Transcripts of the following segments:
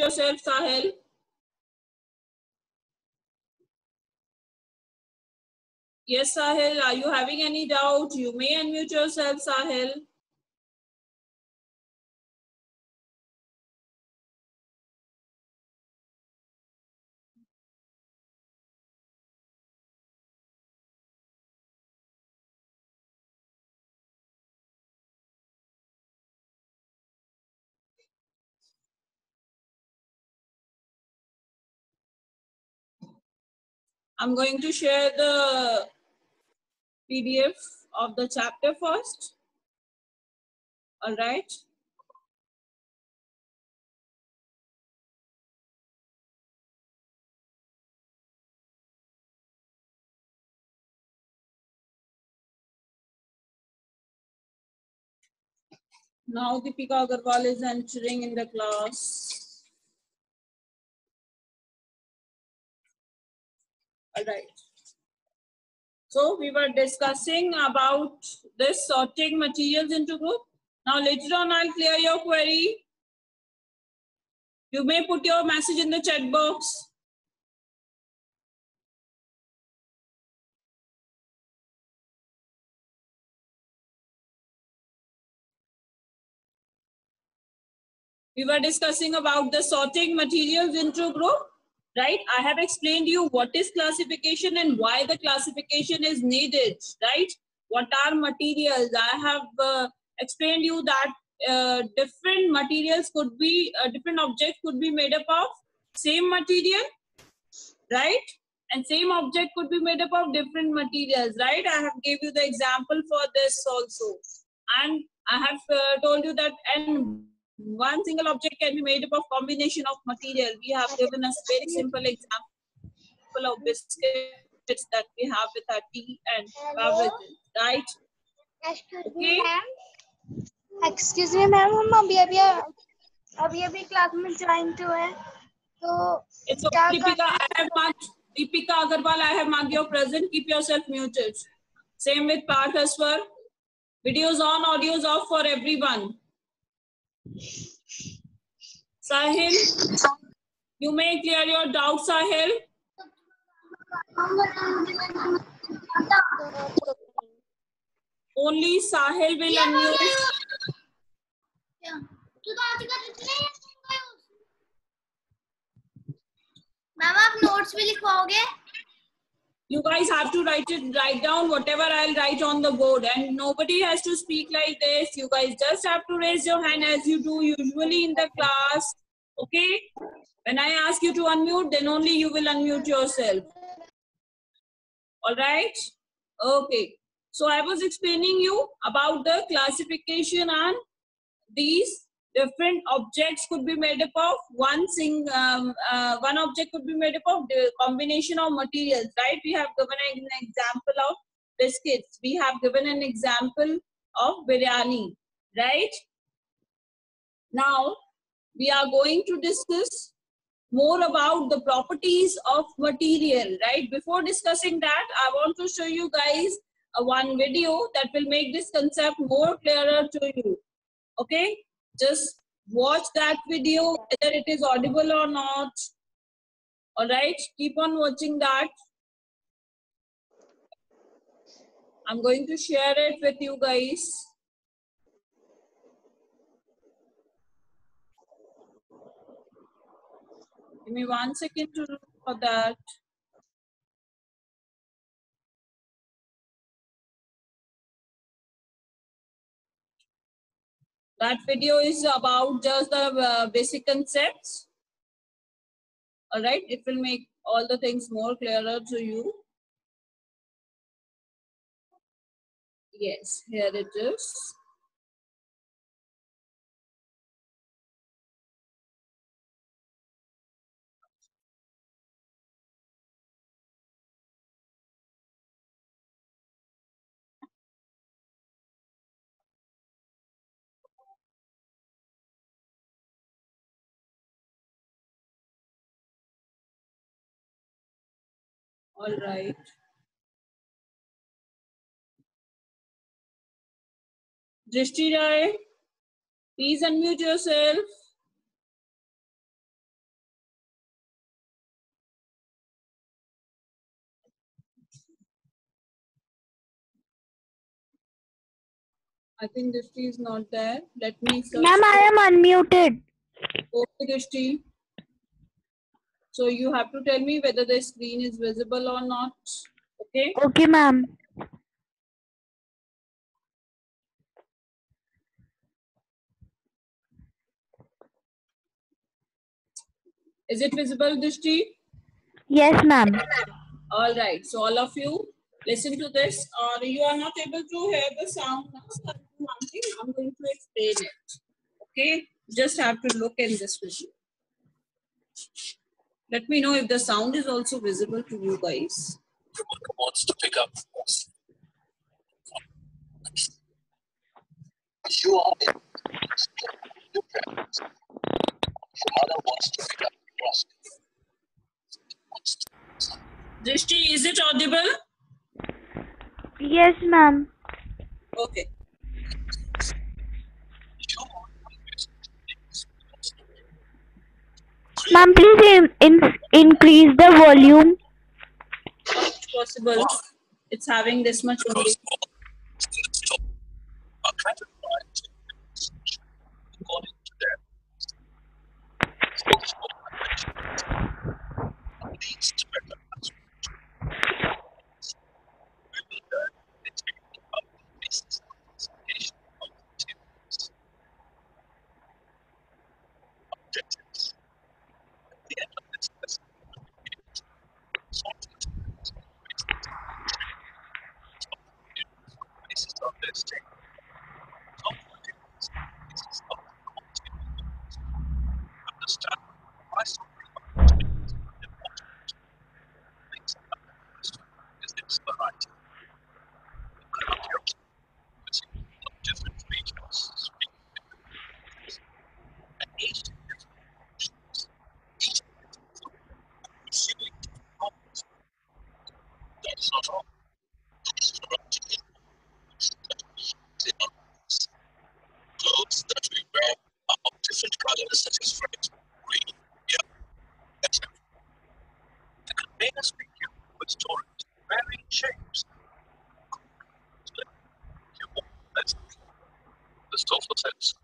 yourself, Sahil. Yes, Sahil, are you having any doubt? You may unmute yourself, Sahil. I'm going to share the PDF of the chapter first. All right. Now Deepika Agarwal is entering in the class. All right. So we were discussing about this sorting materials into group. Now later on I'll clear your query. You may put your message in the chat box. We were discussing about the sorting materials into group right? I have explained you what is classification and why the classification is needed, right? What are materials? I have uh, explained you that uh, different materials could be, uh, different objects could be made up of same material, right? And same object could be made up of different materials, right? I have gave you the example for this also. And I have uh, told you that and one single object can be made up of combination of material. We have given us very simple example of biscuits that we have with our tea and beverages, right? Excuse Okay. me, ma'am excuse me ma'am हम अभी अभी अभी अभी class में join हुए हैं तो It's okay, क्या Deepika. कर- I have marked Deepika Agarwal. I have marked your present. Keep yourself muted. Same with Parth Aswar. Videos on, audios off for everyone. Sahil, you may clear your doubts, Sahil. Only Sahil will unmute. Ma'am आप notes भी लिखवाओगे You guys have to write it, write down whatever I'll write on the board, and nobody has to speak like this. You guys just have to raise your hand as you do usually in the class. Okay? When I ask you to unmute, then only you will unmute yourself. All right? Okay. So I was explaining you about the classification and these different objects could be made up of one sing um, uh, one object could be made up of the combination of materials right? We have given an example of biscuits. We have given an example of biryani right? Now we are going to discuss more about the properties of material right? Before discussing that i want to show you guys one video that will make this concept more clearer to you okay just watch that video whether it is audible or not. All right? Keep on watching that. I'm going to share it with you guys. Give me one second to look for that That video is about just the uh, basic concepts. All right, it will make all the things more clearer to you. Yes, here it is. All right. Drishti Rai, please unmute yourself. I think Drishti is not there. Let me. Ma'am, I am unmuted. Okay, Drishti. So you have to tell me whether the screen is visible or not. Okay. Okay, ma'am. Is it visible, Drishti? Yes, ma'am. All right. So all of you, listen to this. Or you are not able to hear the sound now. So I'll do one thing. I'm going to explain it. Okay. Just have to look in this video. Let me know if the sound is also visible to you guys. wants to pick up. You are in your parents. Your mother wants to pick up trust. Drishti, is it audible? Yes, ma'am. Okay. Ma'am, please in, in, increase the volume. Not possible. It's having this much only. are classified according to their leads to better management. We will learn the technique of business classification of materials. Objectives. At the end of this lesson, we will create sorting tables based on basis of their state. Top materials basis of the materials. Understand why something materials is important. Things that question is its variety. Look at your using different regions, speak different languages, and each different functions, each different receiving different problems. That is not all. These varieties clothes that we wear are of different colors such as red, green, yellow, etc. The containers we use with storage vary in shapes. The sofa sets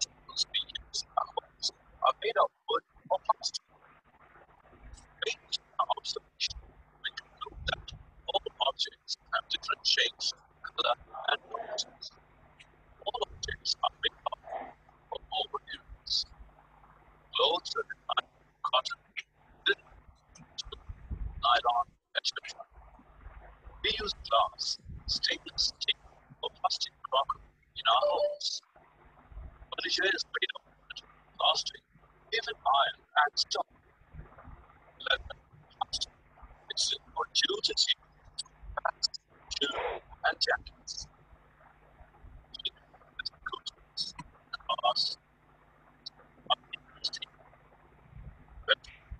tables we use in our homes are made of wood or plastic. Based on our observation, we conclude that all objects have different shapes, color, and properties. All objects are made up of all materials. Clothes are designed from cotton, linen, We use glass, stainless steel, or plastic crockery in our homes. Furniture is made of plastic, even iron and stone. Leather, plastic, it's or jute is used to pants, shoes, and jackets.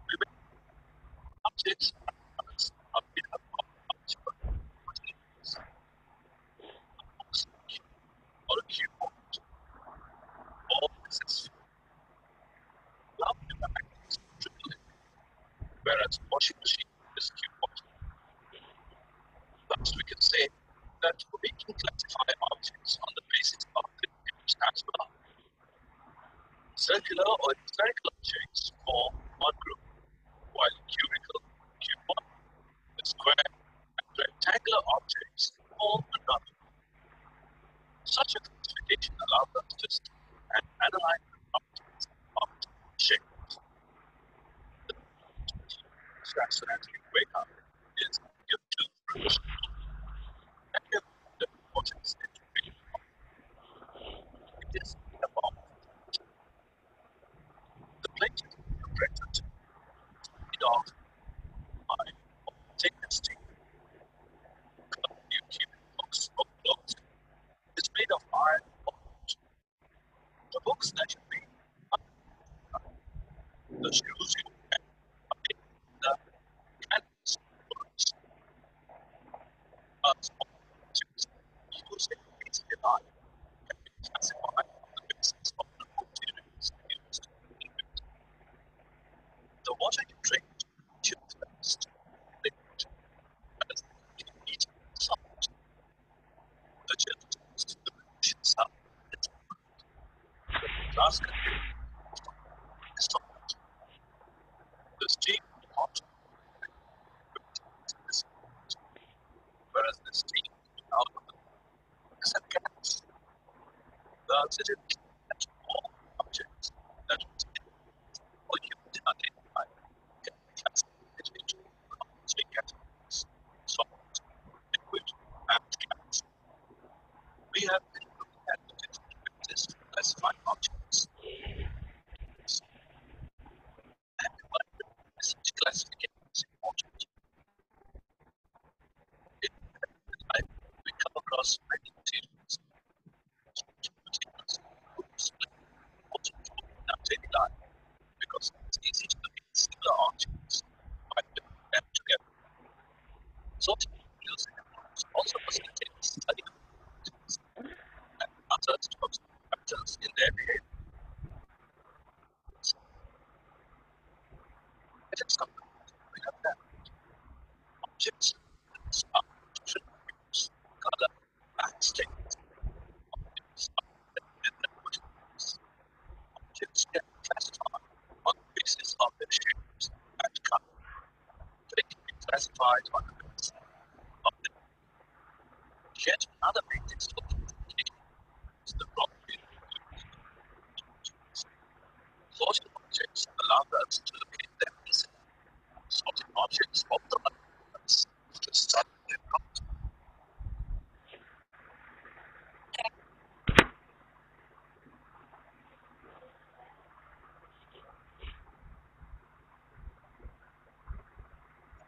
We objects and products are made up of multiple materials. Books, or a keyboard, all this is love is triple A, whereas washing machine is keyboard. Thus, we can say that we can classify objects on the basis of the image as well. Circular or spherical objects form one group, while cubical, the square, and rectangular objects form another. Such a classification allows us to and analyze objects of shapes. The to accidentally wake up is your toothbrush. And your the краска. Sorting materials also facilitates study of objects and others to observe patterns in their behavior. It is something we have found. Objects are different hues, color, and state. Objects are with their properties. Objects can be classified on the basis of their shapes and color. They can be classified on the basis of their Yet another basis for classification is the property of objects. Sorting objects allow us to locate them easily. Sorting objects also allow us to study their properties.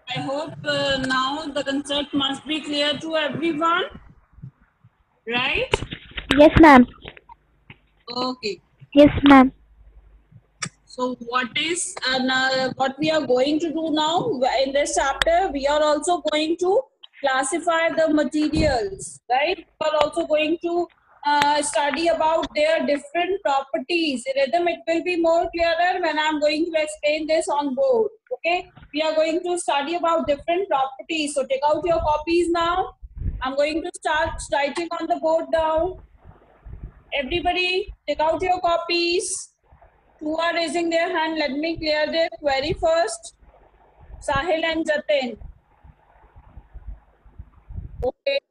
I hope uh, now the concept must be clear to everyone. Right? Yes, ma'am. Okay. Yes, ma'am. So what is and uh, what we are going to do now in this chapter? We are also going to classify the materials, right? We are also going to uh, study about their different properties. Rhythm, it will be more clearer when I'm going to explain this on board. Okay, we are going to study about different properties. So take out your copies now. I'm going to start writing on the board now. Everybody, take out your copies. Who are raising their hand? Let me clear their query first. Sahil and Jatin. Okay.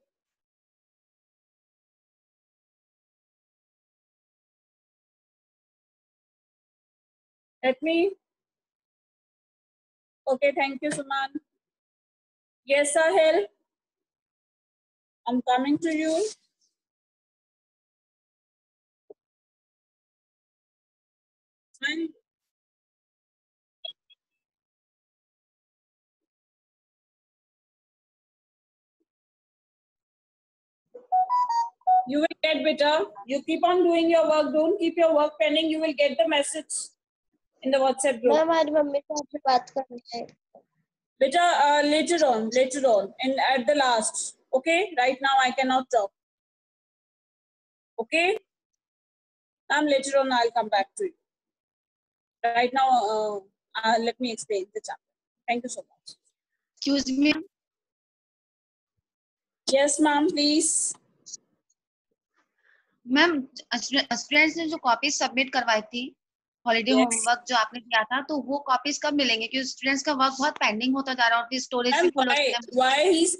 Let me. Okay, thank you, Suman. Yes, Sahil. I'm coming to you. Fine. You will get better. You keep on doing your work. Don't keep your work pending. You will get the message in the WhatsApp group. Ma'am हमारी mummy से आपसे बात करनी है Beta, uh, later on, later on, and at the last. Okay, right now I cannot talk. Okay, um, later on I'll come back to you. Right now, uh, uh, let me explain the chapter. Thank you so much. Excuse me. Yes, ma'am, please. Ma'am students ने जो copy submit करवाई थी holiday homework जो आपने दिया था तो वो कॉपीज कब मिलेंगे क्योंकि स्टूडेंट्स का वर्क बहुत पेंडिंग होता जा रहा है और स्टोरेज है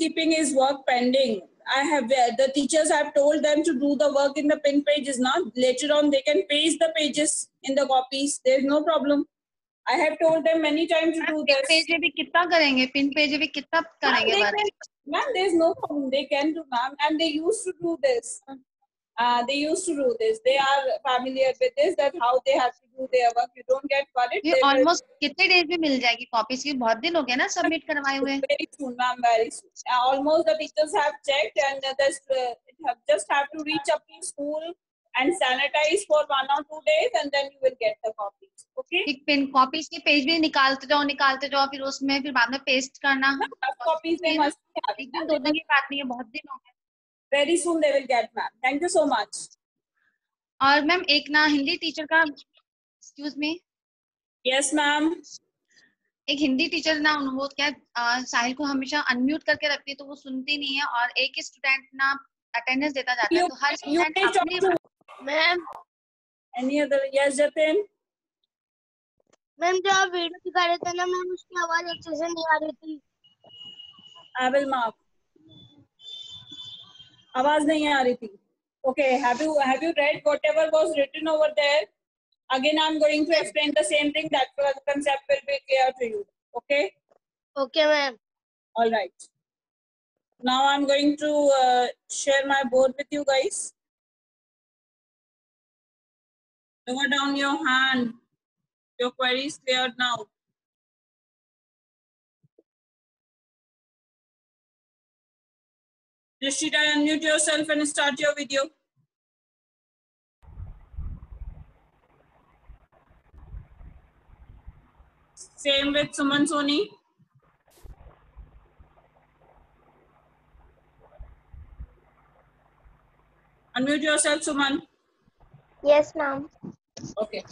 keeping his work pending? I have uh, the teachers have told them to do the work in the pin pages now. Later on, they can paste the pages in the copies. There's no problem. I have told them many times to do this. में भी कितना करेंगे pin page में भी कितना करेंगे work can- Ma'am, there's no problem. They can do, ma'am, and they used to do this. Uh, they used to do this. They are familiar with this. That how they have कितने days में मिल जाएगी copies की? बहुत दिन हो गए ना सबमिट करवाए हुए। पेज भी निकालते जाओ निकालते जाओ फिर उसमें फिर बाद में पेस्ट करना। दो दिन की बात नहीं है बहुत दिन हो गए। Very soon that thank you so much और मैम एक ना हिंदी टीचर का एक्सक्यूज मी Yes, ma'am. एक हिंदी टीचर ना वो क्या अ, साहिल को हमेशा अनम्यूट करके रखती है तो वो सुनती नहीं है और एक ही स्टूडेंट ना अटेंडेंस देता जाता है तो हर you स्टूडेंट अपनी ma'am any other. Yes, Jatin. Ma'am जो आप वीडियो दिखा रहे थे ना मैम उसकी आवाज़ अच्छे से नहीं आ रही थी I will mark. आवाज़ नहीं आ रही थी Okay, have you have you read whatever was written over there? Again, I'm going to explain the same thing. That concept will be clear to you. Okay. Okay, ma'am. All right. Now I'm going to uh, share my board with you guys. Lower down your hand. Your query is cleared now. Rishita, unmute yourself and start your video. Same with Suman Soni. Unmute yourself, Suman. Yes, ma'am. Okay.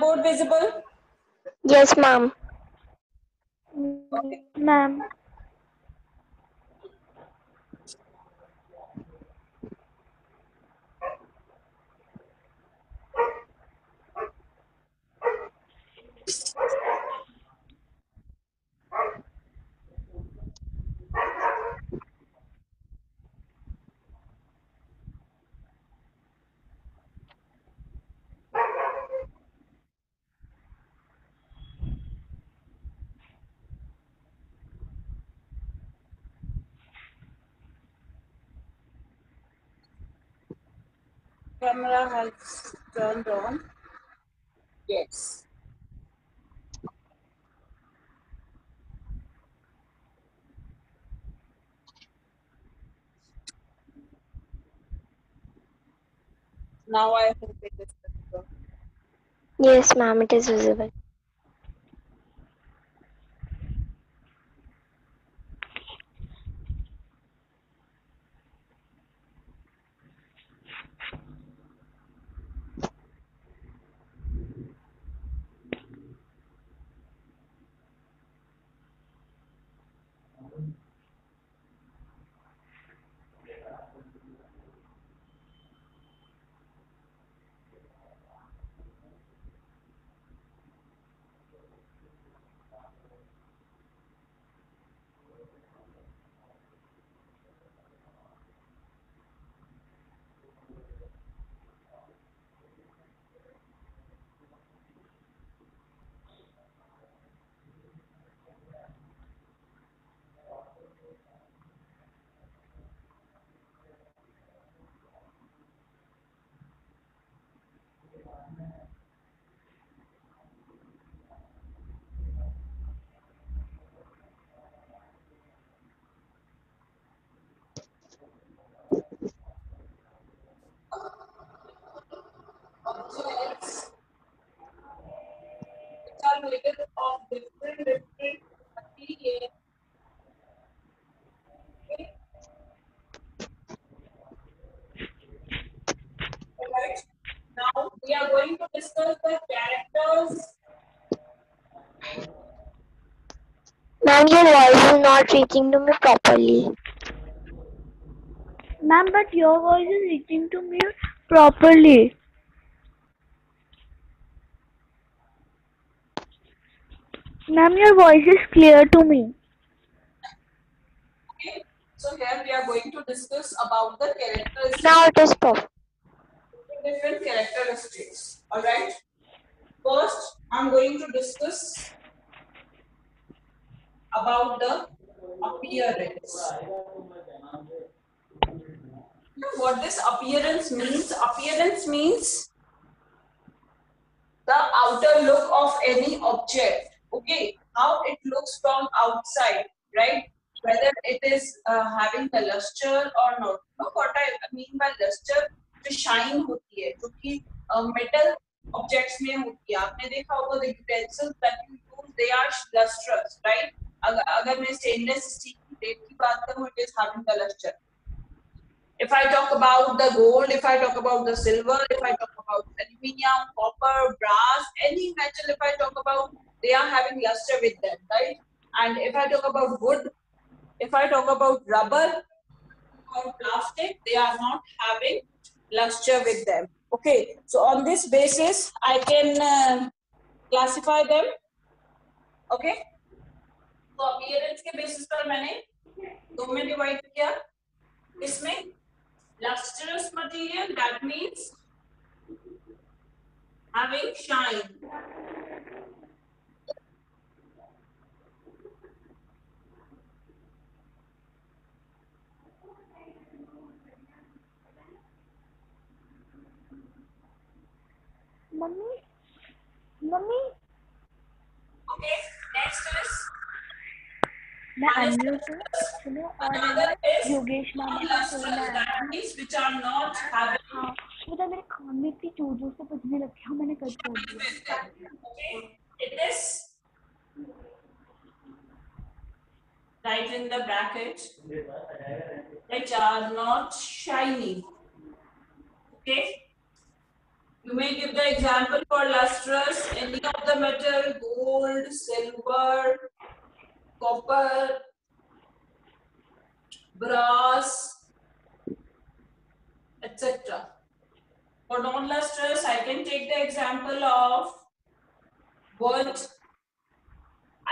Board visible? Yes, ma'am. Okay. Ma'am. Camera has turned on. Yes. Now I hope it is visible. Yes, ma'am. It is visible. objects which are made of different different material. Okay. Alright. Now we are going to discuss the characters. Ma'am, your voice is not reaching to me properly. Ma'am, but your voice is reaching to me properly. Ma'am, your voice is clear to me. Okay. So here we are going to discuss about the characteristics. Now it is perfect. Different characteristics. All right. First, I'm going to discuss about the appearance. Know what this appearance means? Appearance means the outer look of any object. Okay, how it looks from outside, right? Whether it is uh, having the luster or not. Know what I mean by luster? जो shine होती है जो कि metal objects में होती है आपने देखा होगा the utensils that you use they are lustrous right अगर मैं स्टेनलेस स्टील की प्लेट की बात करूँ it is having the luster if I talk about the gold, if I talk about the silver, if I talk about aluminium, copper, brass, any metal, if I talk about they are having luster with them, right? And if I talk about wood, if I talk about rubber or plastic, they are not having luster with them. Okay, so on this basis, I can uh, classify them. Okay, तो appearance के basis पर मैंने दो में divide किया इसमें lustrous material that means having shine mummy mummy okay next is मैं unmute हूँ सुनो और योगेश मामा का phone which are not having हाँ पता मेरे कान में इतनी ज़ोर ज़ोर से बजने लगी हाँ मैंने कट कर दिया okay it is right in the bracket which are not shiny okay you may give the example for lustrous any of the metal gold silver copper brass etc for non-lustrous i can take the example of wood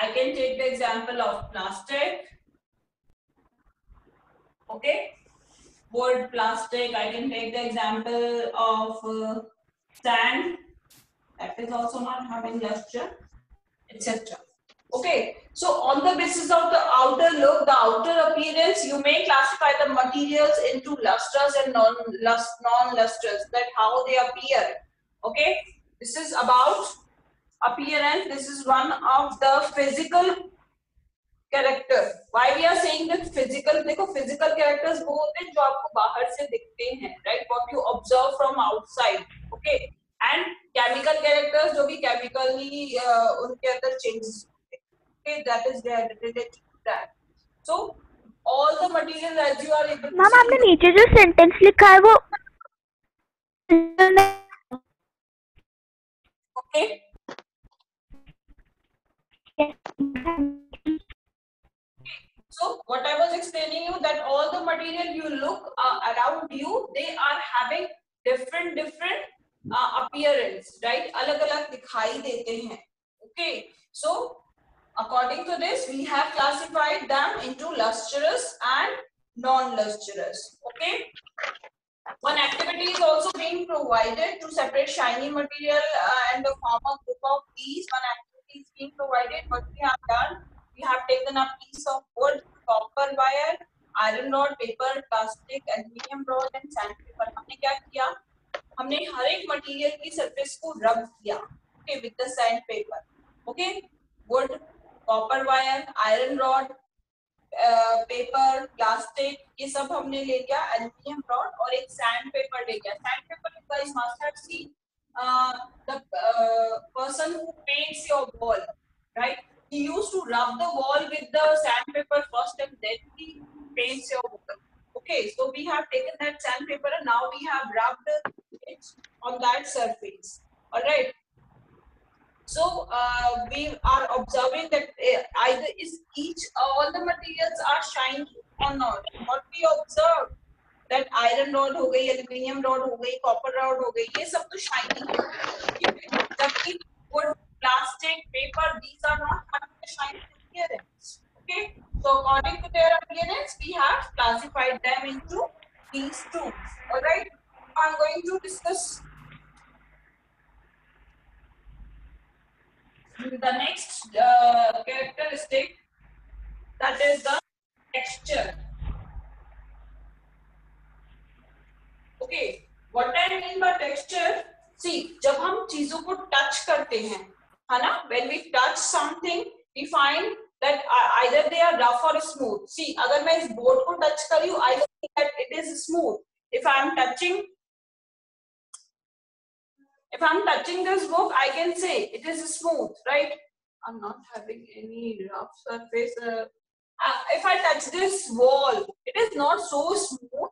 i can take the example of plastic. Okay? Wood plastic i can take the example of uh, sand that is also not having luster etc okay so on the basis of the outer look the outer appearance you may classify the materials into lustrous and non non lustrous that how they appear okay this is about appearance this is one of the physical character why we are saying that physical देखो physical characters वो होते हैं जो आपको बाहर से दिखते हैं right what you observe from outside Okay and chemical characters जो भी chemically uh, उनके अंदर हैं okay that is there related to that so all the material as you are able ma'am आपने नीचे जो सेंटेंस लिखा है वो okay So what I was explaining you that all the material you look uh, around you, they are having different different uh, appearance, right? अलग अलग दिखाई देते हैं. Okay. So according to this, we have classified them into lustrous and non-lustrous. Okay. One activity is also being provided to separate shiny material uh, and form a group of these. One activity is being provided. What we have done, we have taken a piece of wood, copper wire, iron rod, paper, plastic, aluminium rod and sandpaper. हमने क्या किया? हमने हर एक material की surface को rub किया okay with the sand paper okay wood copper wire iron rod paper plastic ये सब हमने ले लिया एल्यूमिनियम रॉड और एक सैंड पेपर ले लिया। Sand paper guys must have seen the person who paints your wall right he used to rub the wall with the sand paper first and then he paints your wall okay so we have taken that sandpaper and now we have rubbed it on that surface all right so uh, we are observing that uh, either is each all the materials are shiny or not. What we observe that iron rod हो गई aluminium rod हो गई copper rod हो गई ये सब तो shiny है ठीक है जबकि wood plastic paper these are not having a shiny appearance okay so according to their appearance we have classified them into these two all right i'm going to discuss the next uh, characteristic that is the texture okay what i mean by texture see जब हम चीज़ों को touch करते हैं है ना when we touch something we find that uh, either they are rough or smooth see अगर मैं इस बोर्ड को टच करी हूँ I think that it is smooth if I am touching if I'm touching this book, I can say it is smooth, right? I'm not having any rough surface. Uh, uh, if I touch this wall, it is not so smooth,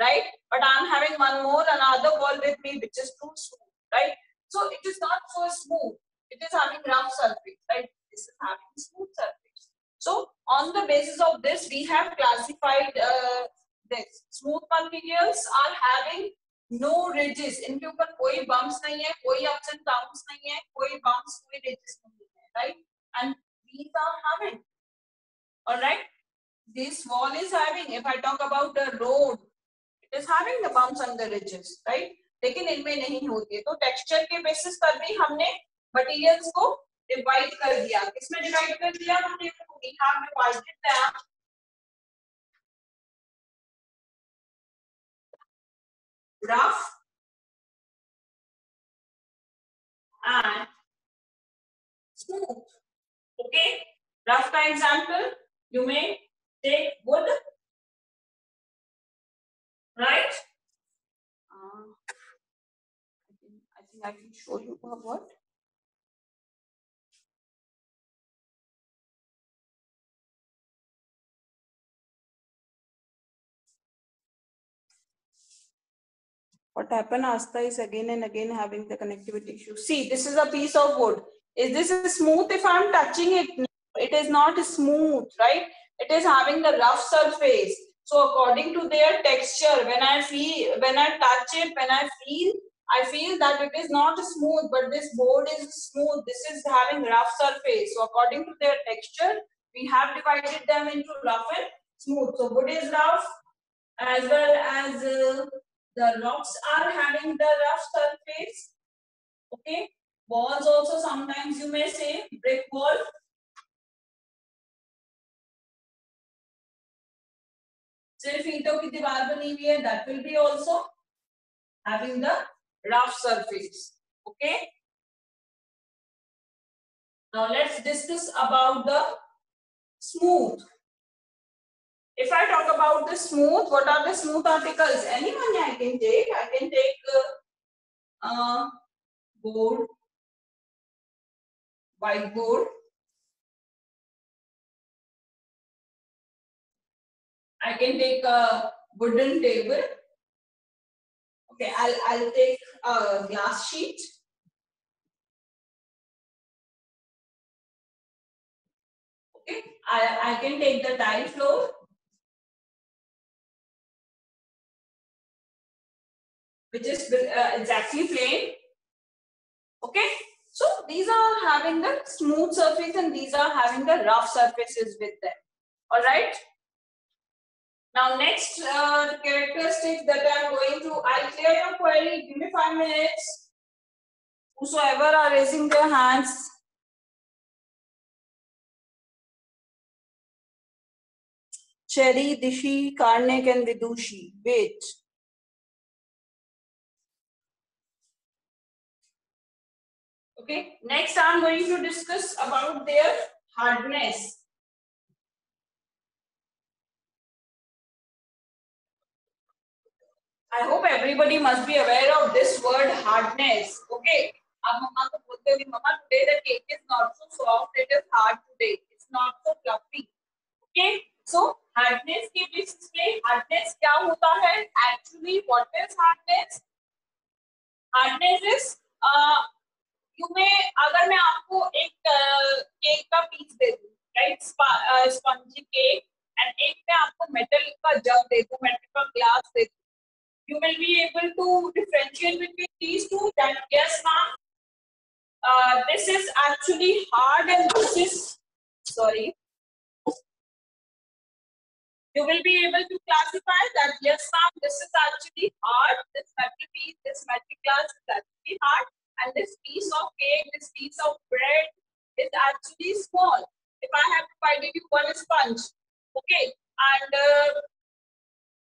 right? But I'm having one more another wall with me, which is too smooth, right? So it is not so smooth. it is having rough surface, right? This is having smooth surface. So on the basis of this, we have classified uh, this. Smooth materials are having no ridges. इनके ऊपर कोई bumps नहीं है, कोई ups and downs नहीं है, कोई bumps, कोई ridges नहीं है, right? And these are having. All right. This wall is having. If I talk about the road, it is having the bumps and the ridges, right? लेकिन इनमें नहीं होती है तो टेक्सचर के बेसिस पर भी हमने मटेरियल्स को डिवाइड कर दिया। किसमें डिवाइड कर दिया? हमने हाँ विभाजित किया rough and smooth okay rough का example you may take wood right I think I can show you what what happened asta is again and again having the connectivity issue. See this is a piece of wood. Is this smooth? If i'm touching it it is not smooth right? It is having the rough surface. So according to their texture when i feel when i touch it when i feel i feel that it is not smooth but this board is smooth. This is having rough surface. So according to their texture we have divided them into rough and smooth. So wood is rough as well as uh, the rocks are having the rough surface okay walls also sometimes you may say brick wall सिर्फ ईंटों की दीवार बनी हुई है that will be also having the rough surface okay now let's discuss about the smooth if I talk about the smooth, what are the smooth articles? Anyone I can take. I can take uh, uh, board, whiteboard. I can take a wooden table. Okay, I'll I'll take a glass sheet. Okay, I, I can take the tile floor. Which is uh, exactly plain. Okay, so these are having the smooth surface and these are having the rough surfaces with them. All right. Now next uh, characteristics that I'm going to, I'll clear your query. Give me five minutes. Whosoever are raising their hands. Cherry, Dishi, Karnik and Vidushi. Wait. Okay, next I'm going to discuss about their hardness. I hope everybody must be aware of this word hardness. Okay, अब मम्मा को बोलते हुए मम्मा today the cake is not so soft, it is hard today. It's not so fluffy. Okay, so hardness के basis पे hardness क्या होता है? Actually, what is hardness? Hardness is uh, you में अगर मैं आपको एक केक का पीस दे दूँ राइट स्पंज केक एंड एक मैं आपको मेटल का जग दे दूँ मेटल का ग्लास दे दूँ you will be able to differentiate between these two that yes ma'am this is actually hard and this is sorry you will be able to classify that yes ma'am this is actually hard this metal piece this metal glass is actually hard and this piece of cake, this piece of bread is actually small. If I have provided you one sponge, okay, and uh,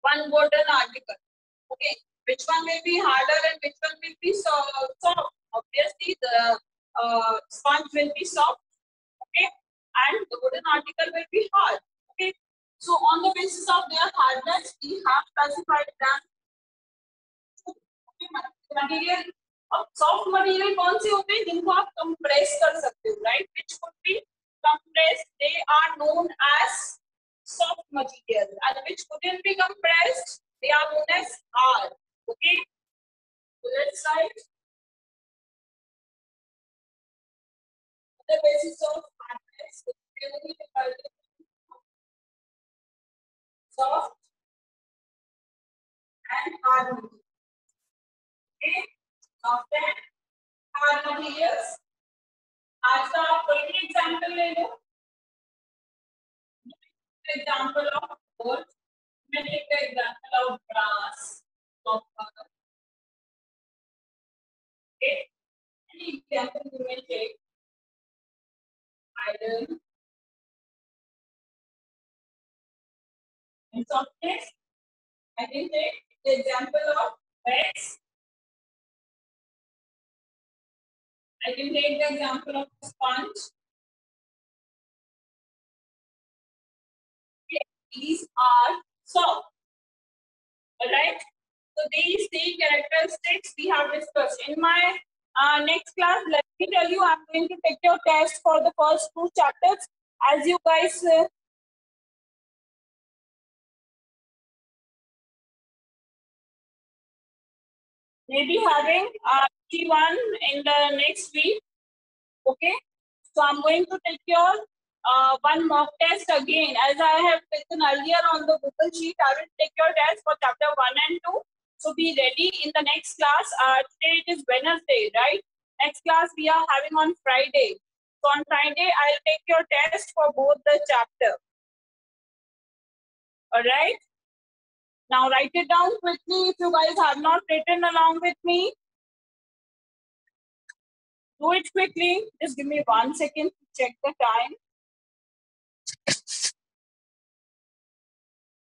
one wooden article, okay, which one will be harder and which one will be soft? soft? Obviously, the uh, sponge will be soft, okay, and the wooden article will be hard, okay. So, on the basis of their hardness, we have classified them. Okay, अब soft material कौन से होते हैं जिनको आप compress कर सकते हो right which could be compress they are known as soft material and which couldn't be compressed they are known as are okay let's right the basis of hardness really soft and hard. Okay. soft and hard materials. आज का आप कोई भी example ले लो example of wood मैं take the example of brass copper okay any example you may take iron and softness I can take the example of wax I can take the example of sponge. These are soft. Alright. So these three characteristics we have discussed. In my uh, next class, let me tell you, I'm going to take your test for the first two chapters. As you guys uh, may be having uh, T1 in the next week. Okay, so I'm going to take your uh, one mock test again. As I have taken earlier on the Google Sheet, I will take your test for chapter 1 and 2. So be ready in the next class. Uh, today it is Wednesday, right? Next class we are having on Friday. So on Friday, I'll take your test for both the chapter. All right. Now write it down quickly if you guys have not written along with me. Do it quickly. Just give me one second to check the time.